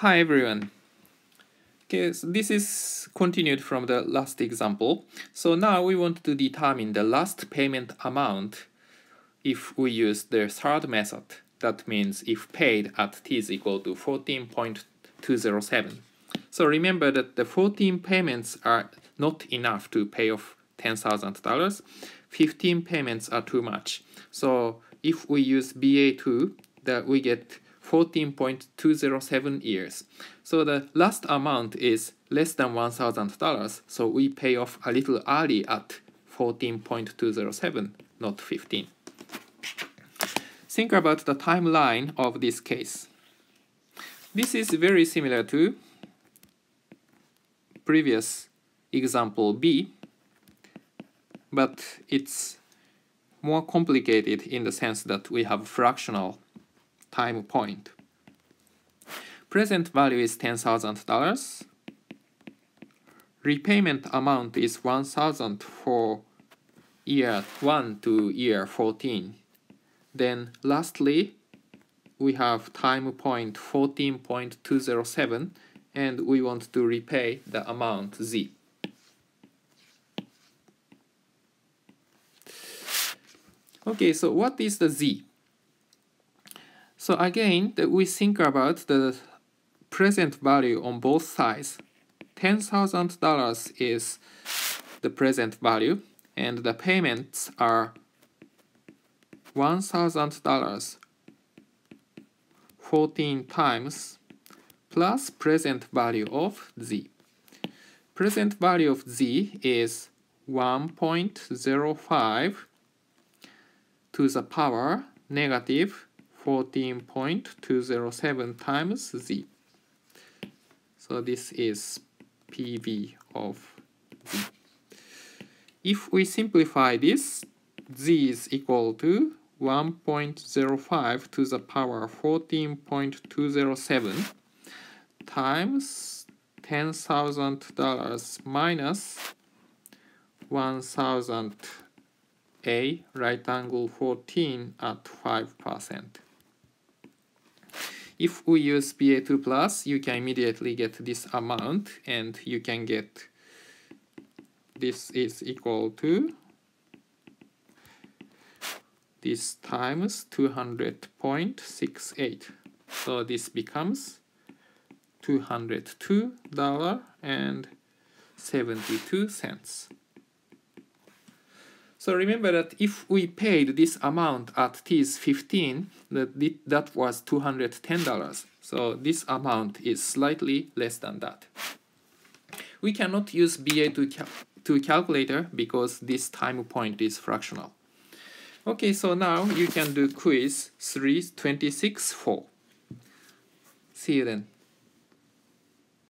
Hi everyone. Okay, so this is continued from the last example. So now we want to determine the last payment amount if we use the third method. That means if paid at t is equal to 14.207. So remember that the 14 payments are not enough to pay off $10,000. 15 payments are too much. So if we use BA2, that we get 14.207 years. So the last amount is less than $1,000, so we pay off a little early at 14.207, not 15. Think about the timeline of this case. This is very similar to previous example B, but it's more complicated in the sense that we have fractional time point. Present value is $10,000. Repayment amount is 1000 for year 1 to year 14. Then lastly, we have time point 14.207 and we want to repay the amount z. Okay, so what is the z? So again, we think about the present value on both sides. $10,000 is the present value and the payments are $1,000 14 times plus present value of z. Present value of z is 1.05 to the power negative 14.207 times z. So this is PV of z. If we simplify this, z is equal to 1.05 to the power 14.207 times $10,000 minus 1,000 A right angle 14 at 5%. If we use BA2 plus, you can immediately get this amount and you can get this is equal to this times 200.68. So this becomes $202.72. So remember that if we paid this amount at T is 15, that, that was $210. So this amount is slightly less than that. We cannot use BA2 cal to calculator because this time point is fractional. Okay, so now you can do quiz 326 4. See you then.